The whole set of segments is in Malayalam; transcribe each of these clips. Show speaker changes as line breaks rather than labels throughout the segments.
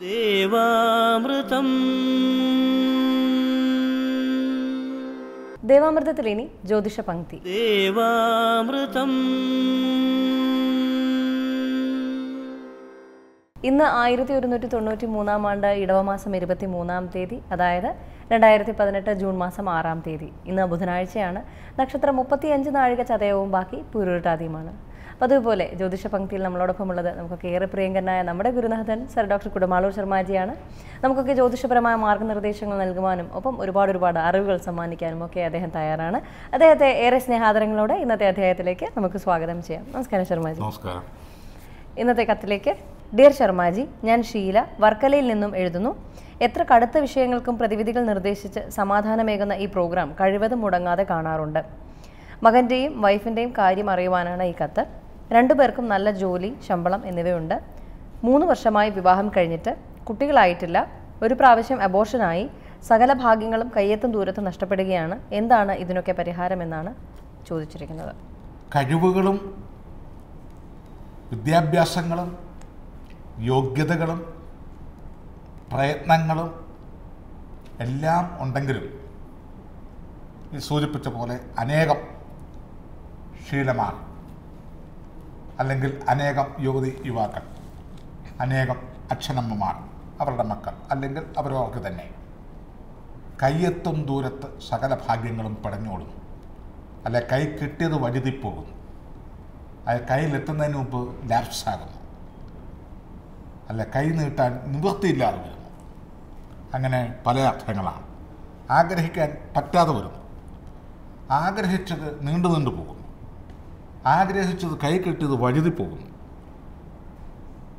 ദേവാമൃതം.
ദേവാമൃതത്തിൽ ഇനി ജ്യോതിഷ പങ്ക്തി.
ദേവാമൃതം.
ഇന്ന് ആയിരത്തി ഒരുന്നൂറ്റി തൊണ്ണൂറ്റി മൂന്നാം ആണ്ട് ഇടവമാസം ഇരുപത്തി മൂന്നാം തീയതി അതായത് രണ്ടായിരത്തി പതിനെട്ട് ജൂൺ മാസം ആറാം തീയതി. ഇന്ന് ബുധനാഴ്ചയാണ്. നക്ഷത്രം മുപ്പത്തിയഞ്ച് നാഴിക ചതയവും ബാക്കി പുരുട്ടാതിയുമാണ് അപ്പോൾ അതുപോലെ ജ്യോതിഷ പങ്ക്തിയിൽ നമ്മളോടൊപ്പം ഉള്ളത് നമുക്കൊക്കെ ഏറെ പ്രിയങ്കരനായ നമ്മുടെ ഗുരുനാഥൻ സർ ഡോക്ടർ കുടമാളൂർ ശർമാജിയാണ് നമുക്കൊക്കെ ജ്യോതിഷപരമായ മാർഗനിർദ്ദേശങ്ങൾ നൽകുവാനും ഒപ്പം ഒരുപാട് ഒരുപാട് അറിവുകൾ സമ്മാനിക്കാനും ഒക്കെ അദ്ദേഹം തയ്യാറാണ്. അദ്ദേഹത്തെ ഏറെ സ്നേഹാദരങ്ങളോടെ ഇന്നത്തെ അദ്ദേഹത്തിലേക്ക് നമുക്ക് സ്വാഗതം ചെയ്യാം. നമസ്കാരം ശർമാജി
നമസ്കാരം.
ഇന്നത്തെ കത്തിലേക്ക് ഡിയർ ശർമാജി ഞാൻ ഷീല വർക്കലയിൽ നിന്നും എഴുതുന്നു. എത്ര കടുത്ത വിഷയങ്ങൾക്കും പ്രതിവിധികൾ നിർദ്ദേശിച്ച് സമാധാനമേകുന്ന ഈ പ്രോഗ്രാം കഴിവതും മുടങ്ങാതെ കാണാറുണ്ട്. മകന്റെയും വൈഫിന്റെയും കാര്യം അറിയുവാനാണ് ഈ കത്ത്. രണ്ടുപേർക്കും നല്ല ജോലി ശമ്പളം എന്നിവയുണ്ട്. മൂന്ന് വർഷമായി വിവാഹം കഴിഞ്ഞിട്ട് കുട്ടികളായിട്ടില്ല. ഒരു പ്രാവശ്യം അബോർഷനായി സകല ഭാഗ്യങ്ങളും കയ്യെത്തും ദൂരത്ത് നഷ്ടപ്പെടുകയാണ്. എന്താണ് ഇതിനൊക്കെ പരിഹാരമെന്നാണ് ചോദിച്ചിരിക്കുന്നത്.
കഴിവുകളും വിദ്യാഭ്യാസങ്ങളും യോഗ്യതകളും പ്രയത്നങ്ങളും എല്ലാം ഉണ്ടെങ്കിലും ഈ സൂചിപ്പിച്ച പോലെ അനേകം ശീലമാർ അല്ലെങ്കിൽ അനേകം യുവതി യുവാക്കൾ അനേകം അച്ഛനമ്മമാർ അവരുടെ മക്കൾ അല്ലെങ്കിൽ അവരവർക്ക് തന്നെ. കയ്യെത്തും ദൂരത്ത് സകല ഭാഗ്യങ്ങളും പടഞ്ഞോടുന്നു അല്ലെ കൈ കിട്ടിയത് വഴുതിപ്പോകുന്നു അത് കയ്യിലെത്തുന്നതിന് മുമ്പ് ലാപ്സാകുന്നു അല്ല കൈ നീട്ടാൻ നിവൃത്തിയില്ലാതെ വരുന്നു. അങ്ങനെ പല അർത്ഥങ്ങളാണ്. ആഗ്രഹിക്കാൻ പറ്റാതെ വരുന്നു. ആഗ്രഹിച്ചത് നീണ്ടു നീണ്ടു പോകുന്നു. ആഗ്രഹിച്ചത് കൈ കിട്ടിയത് വഴുതി പോകുന്നു.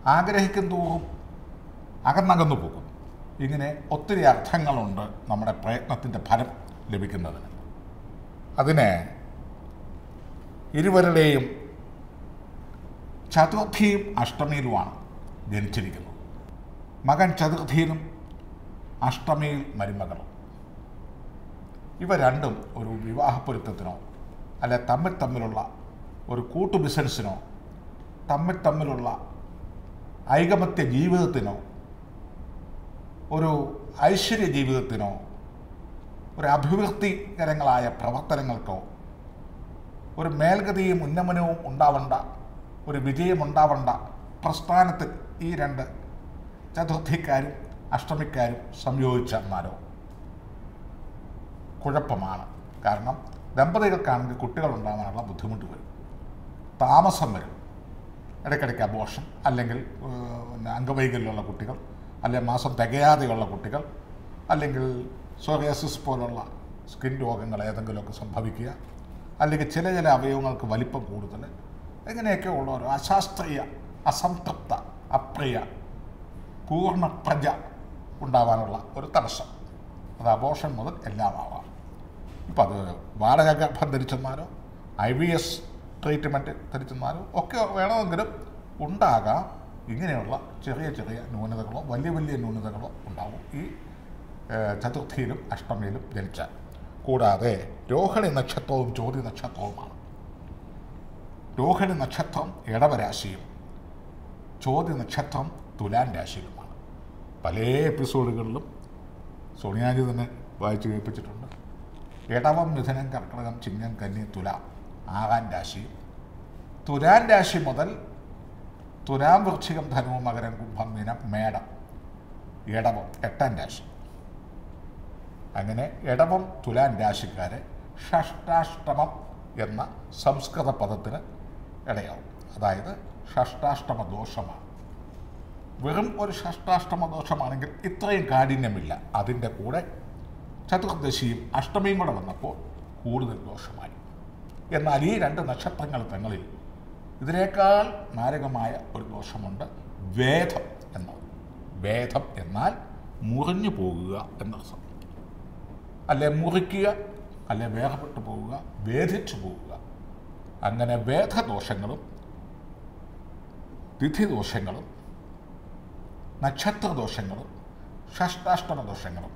ആഗ്രഹിക്കും തോറും അകന്നകന്നു പോകുന്നു. ഇങ്ങനെ ഒത്തിരി അർത്ഥങ്ങളുണ്ട് നമ്മുടെ പ്രയത്നത്തിന്റെ ഫലം ലഭിക്കുന്നതിന്. അതിന് ഇരുവരുടെയും ചതുർത്ഥിയും അഷ്ടമിയിലുമാണ് ജനിച്ചിരിക്കുന്നത്. മകൻ ചതുർത്ഥിയിലും അഷ്ടമിയിൽ മരുമകളും. ഇവ രണ്ടും ഒരു വിവാഹപ്പൊരുത്തത്തിനോ അല്ലെ തമ്മിൽ തമ്മിലുള്ള ഒരു കൂട്ടു ബിസിനസ്സിനോ തമ്മിൽ തമ്മിലുള്ള ഐകമത്യ ജീവിതത്തിനോ ഒരു ഐശ്വര്യ ജീവിതത്തിനോ ഒരു അഭിവൃദ്ധികരങ്ങളായ പ്രവർത്തനങ്ങൾക്കോ ഒരു മേൽഗതിയും ഉന്നമനവും ഉണ്ടാവേണ്ട ഒരു വിജയമുണ്ടാവേണ്ട പ്രസ്ഥാനത്തിൽ ഈ രണ്ട് ചതുർത്ഥിക്കാരും അഷ്ടമിക്കാരും സംയോജിച്ചെന്നാലോ കുഴപ്പമാണ്. കാരണം ദമ്പതികൾക്കാണെങ്കിൽ കുട്ടികൾ ഉണ്ടാകാനുള്ള ബുദ്ധിമുട്ട് വരും. താമസം വരും. ഇടയ്ക്കിടയ്ക്ക് അബോഷൻ അല്ലെങ്കിൽ അംഗവൈകല്യമുള്ള കുട്ടികൾ അല്ലെങ്കിൽ മാസം തികയാതെയുള്ള കുട്ടികൾ അല്ലെങ്കിൽ സോറിയാസിസ് പോലുള്ള സ്കിൻ രോഗങ്ങൾ ഏതെങ്കിലുമൊക്കെ സംഭവിക്കുക അല്ലെങ്കിൽ ചില ചില അവയവങ്ങൾക്ക് വലിപ്പം കൂടുതൽ ഇങ്ങനെയൊക്കെ ഉള്ള ഒരു അശാസ്ത്രീയ അസംതൃപ്ത അപ്രിയ പൂർണ പ്രജ ഉണ്ടാവാനുള്ള ഒരു തടസ്സം. അത് അബോഷൻ മുതൽ എല്ലാം ആവാം ഇപ്പം അത് വാടക ഗർഭം ധരിച്ചന്മാരോ ഐ വി എസ് ട്രീറ്റ്മെന്റ് ധരിച്ചെന്നാലോ ഒക്കെ വേണമെങ്കിലും ഉണ്ടാകാം. ഇങ്ങനെയുള്ള ചെറിയ ചെറിയ ന്യൂനതകളോ വലിയ വലിയ ന്യൂനതകളോ ഉണ്ടാവും ഈ ചതുർത്ഥിയിലും അഷ്ടമിയിലും ജനിച്ചാൽ. കൂടാതെ രോഹിണി നക്ഷത്രവും ജ്യോതി നക്ഷത്രവുമാണ്. രോഹിണി നക്ഷത്രം ഇടവരാശിയും ജ്യോതി നക്ഷത്രം തുലാൻ രാശിയിലുമാണ്. പല എപ്പിസോഡുകളിലും സോണിയാജി തന്നെ വായിച്ചു കേൾപ്പിച്ചിട്ടുണ്ട്. ഇടവം മിഥുനം കർക്കിടകം ചിങ്ങം കന്നി തുല. ആകാൻ രാശി. തുലാൻ രാശി മുതൽ തുലാം വൃക്ഷികം ധനു മകരം കുംഭം മീനം മേടം. ഇടവം എട്ടാം രാശി. അങ്ങനെ ഇടവം തുലാൻ രാശിക്കാരെ ഷഷ്ടാഷ്ടമം എന്ന സംസ്കൃത പദത്തിന് ഇടയാവും. അതായത് ഷഷ്ടാഷ്ടമ ദോഷമാണ്. വെറും ഒരു ഷഷ്ടാഷ്ടമ ദോഷമാണെങ്കിൽ ഇത്രയും കാഠിന്യമില്ല. അതിന്റെ കൂടെ ചതുർദശിയും അഷ്ടമിയും കൂടെ വന്നപ്പോൾ കൂടുതൽ ദോഷമായി. എന്നാൽ ഈ രണ്ട് നക്ഷത്രങ്ങൾ തങ്ങളിൽ ഇതിനേക്കാൾ മാരകമായ ഒരു ദോഷമുണ്ട്. വേദം എന്നത് വേദം എന്നാൽ മുറിഞ്ഞു പോകുക എന്നർത്ഥം. അല്ലെ മുറിക്കുക അല്ലെ വേർപെട്ടു പോവുക വേദിച്ചു പോവുക അങ്ങനെ വേദദോഷങ്ങളും തിഥിദോഷങ്ങളും നക്ഷത്രദോഷങ്ങളും ഷഷ്ടാഷ്ടമ ദോഷങ്ങളും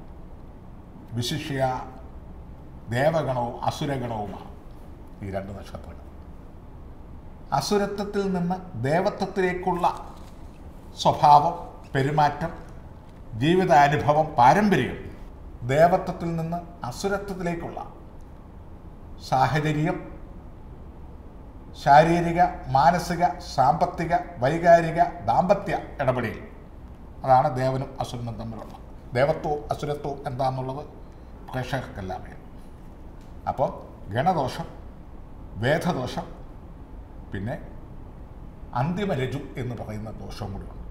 വിശിഷ്യ ദേവഗണവും അസുരഗണവുമാണ് ഈ രണ്ട് നക്ഷത്രങ്ങൾ അസുരത്വത്തിൽ നിന്ന് ദേവത്വത്തിലേക്കുള്ള സ്വഭാവം പെരുമാറ്റം ജീവിതാനുഭവം പാരമ്പര്യം ദേവത്വത്തിൽ നിന്ന് അസുരത്വത്തിലേക്കുള്ള സാഹചര്യം ശാരീരിക മാനസിക സാമ്പത്തിക വൈകാരിക ദാമ്പത്യ ഇടപെടൽ. അതാണ് ദേവനും അസുരനും തമ്മിലുള്ള ദേവത്വവും അസുരത്വവും എന്താണെന്നുള്ളത് പ്രേക്ഷകർക്കെല്ലാം അറിയാം. അപ്പോൾ ഗണദോഷം വേദദോഷം പിന്നെ അന്തിമ രജു എന്ന് പറയുന്ന ദോഷവും കൂടിയുണ്ട്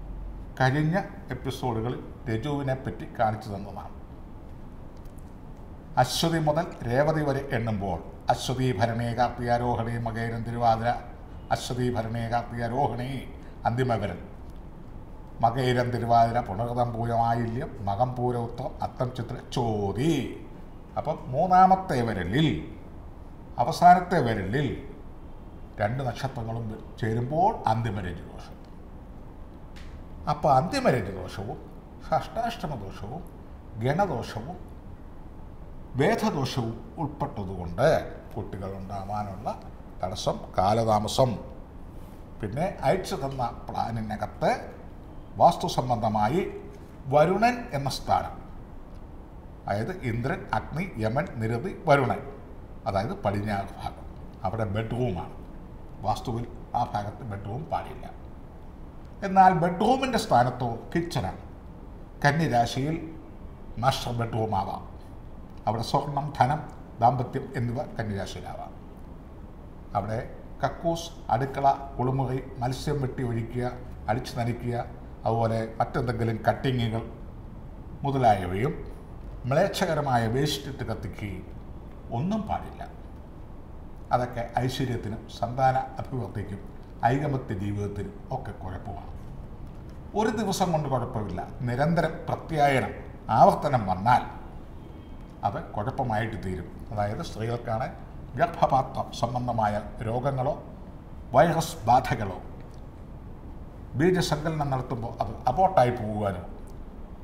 കഴിഞ്ഞ എപ്പിസോഡുകളിൽ രജുവിനെ പറ്റി കാണിച്ചു തന്നതാണ്. അശ്വതി മുതൽ രേവതി വരെ എണ്ണുമ്പോൾ അശ്വതി ഭരണേ കാർത്തിയാരോഹണി മകേരൻ തിരുവാതിര അശ്വതി ഭരണേ കാർത്തിയാരോഹണി അന്തിമവരൻ മകൈരം തിരുവാതിര പുണർതം പൂരമായില്യം മകം പൂരോത്വം അത്തം ചിത്ര ചോതി. അപ്പം മൂന്നാമത്തെ വിരലിൽ അവസാനത്തെ വിരലിൽ രണ്ട് നക്ഷത്രങ്ങളും ചേരുമ്പോൾ അന്തിമരജി ദോഷം അപ്പോൾ അന്തിമരജി ദോഷവും ഷഷ്ടാഷ്ടമ ദോഷവും ഗണദോഷവും വേദദോഷവും ഉൾപ്പെട്ടതുകൊണ്ട് കുട്ടികൾ ഉണ്ടാവാനുള്ള തടസ്സം കാലതാമസം. പിന്നെ അയച്ചു തന്ന പ്ലാനിനകത്ത് വാസ്തു സംബന്ധമായി വരുണൻ എന്ന സ്ഥാനം. അതായത് ഇന്ദ്രൻ അഗ്നി യമൻ നിരതി വരുണൻ. അതായത് പടിഞ്ഞാറ് ഭാഗം. അവിടെ ബെഡ്റൂമാണ് വാസ്തുവിൽ ആ ഭാഗത്ത് ബെഡ്റൂം പാടില്ല. എന്നാൽ ബെഡ്റൂമിന്റെ സ്ഥാനത്തോ കിച്ചണാണ് കന്യരാശിയിൽ മാസ്റ്റർ ബെഡ്റൂം ആവാം. അവിടെ സ്വർണം ധനം ദാമ്പത്യം എന്നിവ കന്യരാശിയിലാവാം അവിടെ കക്കൂസ് അടുക്കള കുളിമുറി മത്സ്യം വെട്ടി ഒഴിക്കുക അടിച്ചു നനയ്ക്കുക അതുപോലെ മറ്റെന്തെങ്കിലും കട്ടിങ്ങുകൾ മുതലായവയും മ്ലേച്ഛകരമായ വേസ്റ്റിട്ട് കത്തിക്കുകയും ഒന്നും പാടില്ല. അതൊക്കെ ഐശ്വര്യത്തിനും സന്താന അഭിവൃദ്ധിക്കും ഐകമത്യ ജീവിതത്തിനും ഒക്കെ കുഴപ്പമാണ്. ഒരു ദിവസം കൊണ്ട് കുഴപ്പമില്ല. നിരന്തരം പ്രത്യായനം ആവർത്തനം വന്നാൽ അത് കുഴപ്പമായിട്ട് തീരും. അതായത് സ്ത്രീകൾക്കാണ് ഗർഭപാത്രം സംബന്ധമായ രോഗങ്ങളോ വൈറസ് ബാധകളോ ബീജസങ്കലനം നടത്തുമ്പോൾ അത് അബോട്ടായി പോകുവാനോ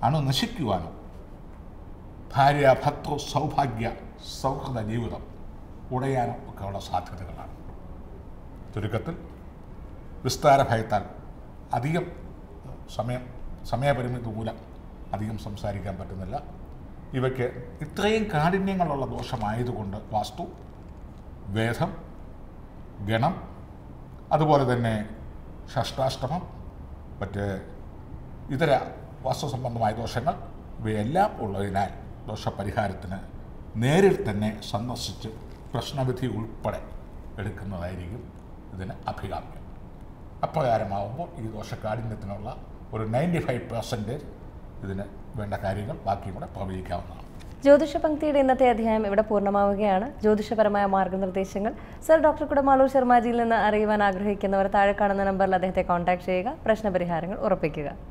അണു നശിക്കുവാനോ ഭാര്യ ഭർത്തൃ സൗഭാഗ്യ സൗഹൃദ ജീവിതം ഉടയാനും ഒക്കെയുള്ള സാധ്യതകളാണ്. ചുരുക്കത്തിൽ വിസ്താര ഭയത്താൽ അധികം സമയം സമയപരിമിതി മൂലം അധികം സംസാരിക്കാൻ പറ്റുന്നില്ല. ഇവയ്ക്ക് ഇത്രയും കാഠിന്യങ്ങളുള്ള ദോഷമായതുകൊണ്ട് വാസ്തു വേദം ഗണം അതുപോലെ തന്നെ ഷഷ്ടാഷ്ടമം മറ്റ് ഇതര വാസ്തു സംബന്ധമായ ദോഷങ്ങൾ ഇവയെല്ലാം ഉള്ളതിനാൽ ദോഷപരിഹാരത്തിന് നേരിൽ തന്നെ സന്ദർശിച്ച് പ്രശ്നവിധി ഉൾപ്പെടെ എടുക്കുന്നതായിരിക്കും ഇതിന് അഭികാമ്യം. അപ്രകാരമാകുമ്പോൾ ഈ ദോഷകാഠിന്യത്തിനുള്ള ഒരു നയന്റി ഫൈവ് പെർസെന്റേജ് ഇതിന് വേണ്ട കാര്യങ്ങൾ ബാക്കിയും കൂടെ പ്രവചിക്കാവുന്നതാണ്.
ജ്യോതിഷ പങ്ക്തിയുടെ ഇന്നത്തെ അധ്യായം ഇവിടെ പൂർണമാവുകയാണ്. ജ്യോതിഷപരമായ മാർഗനിർദ്ദേശങ്ങൾ സർ ഡോക്ടർ കുടമാളൂർ ശർമാജിയിൽ നിന്ന് അറിയുവാൻ ആഗ്രഹിക്കുന്നവർ താഴെ കാണുന്ന നമ്പറിൽ അദ്ദേഹത്തെ കോൺടാക്ട് ചെയ്യുക. പ്രശ്നപരിഹാരങ്ങൾ ഉറപ്പിക്കുക.